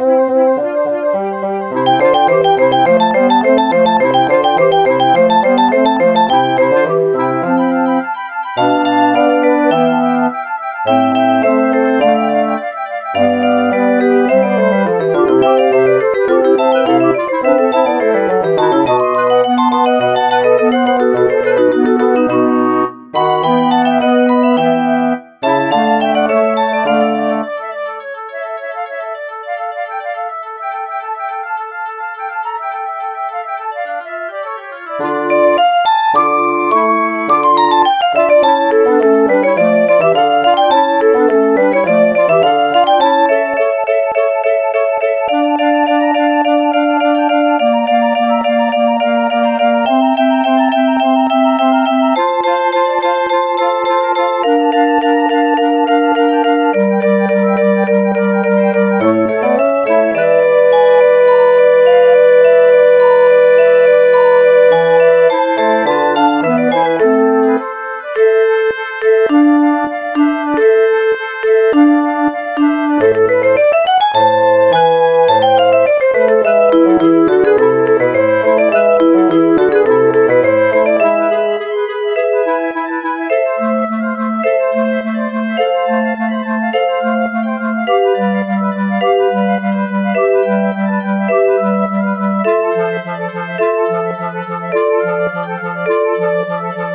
Música